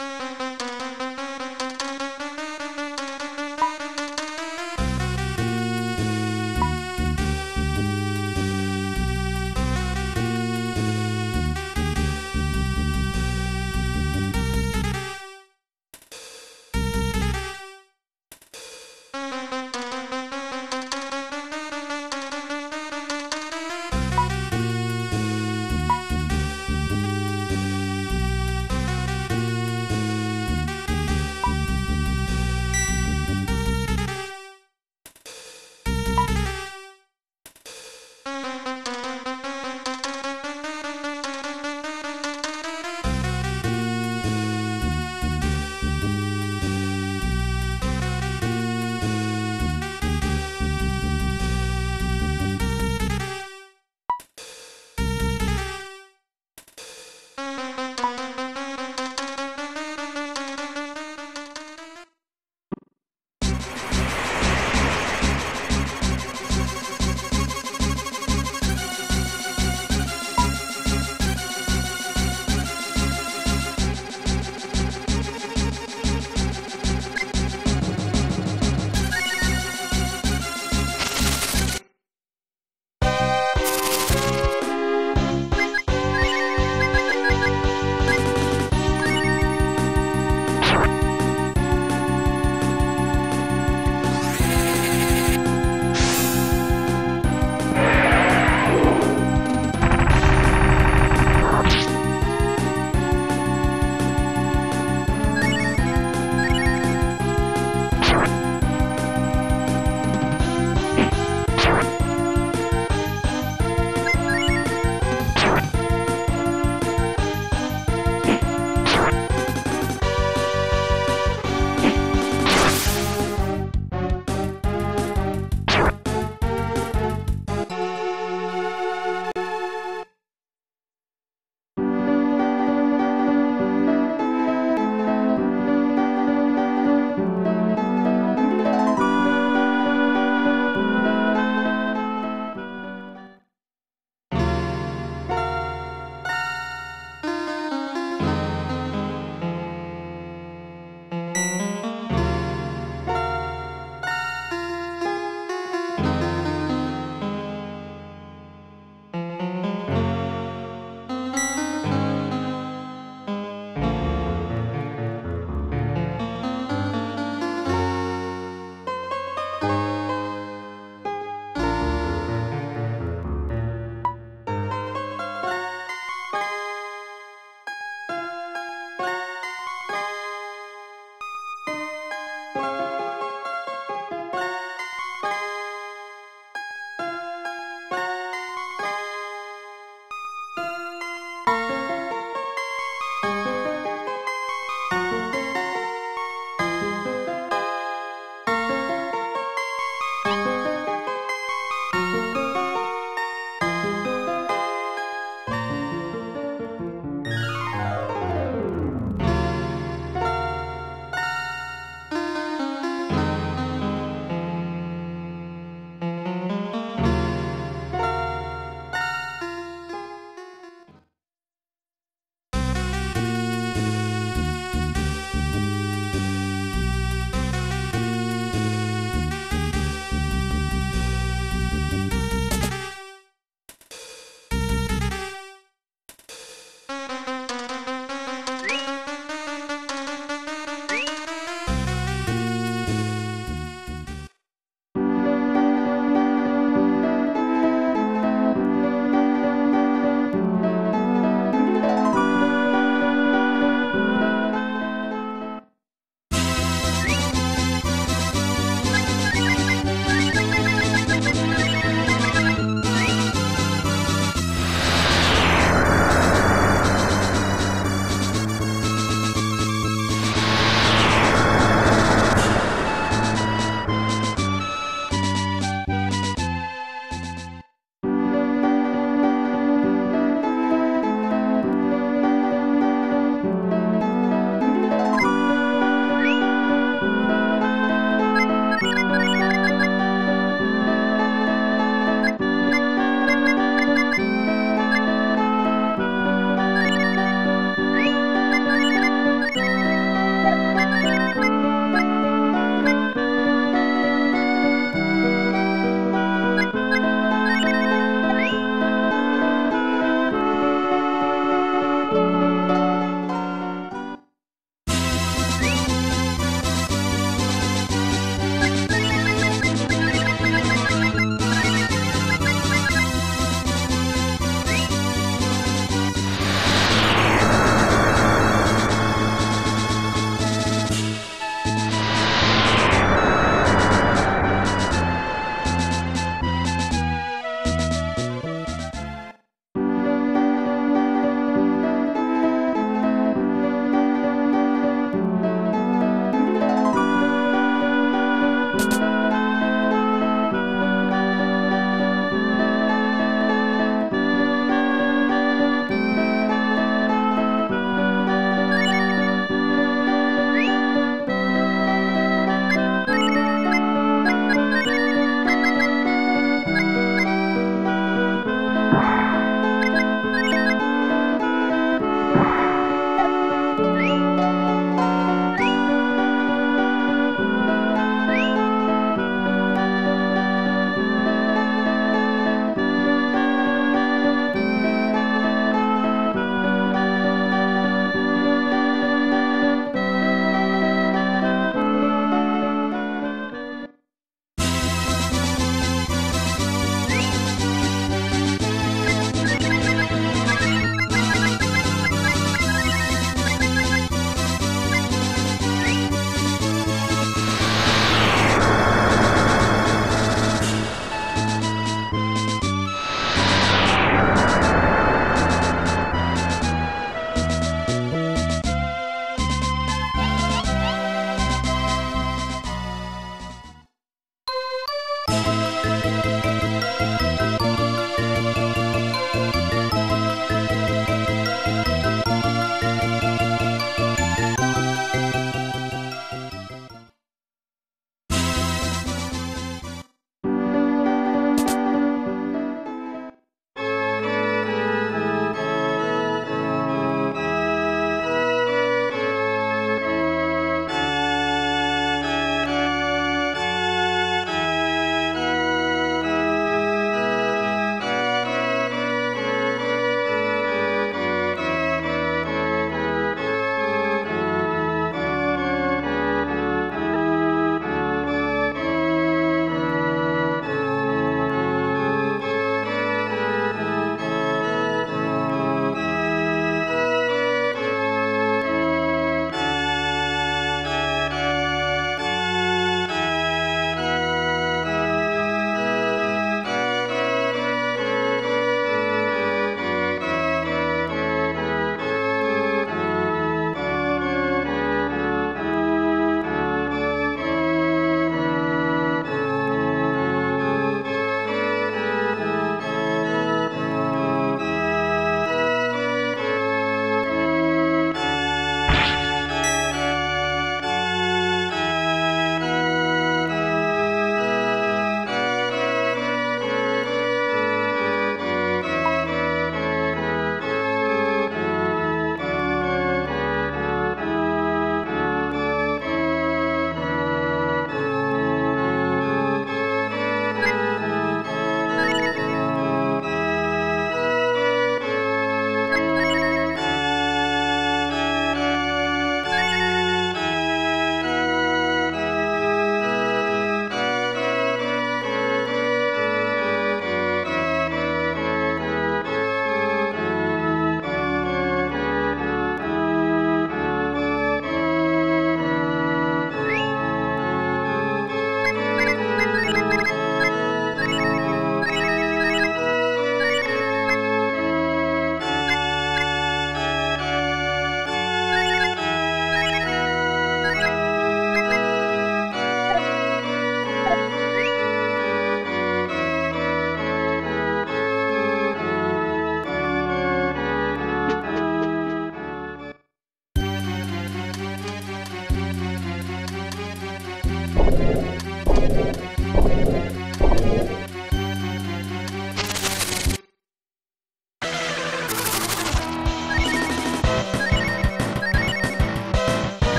Música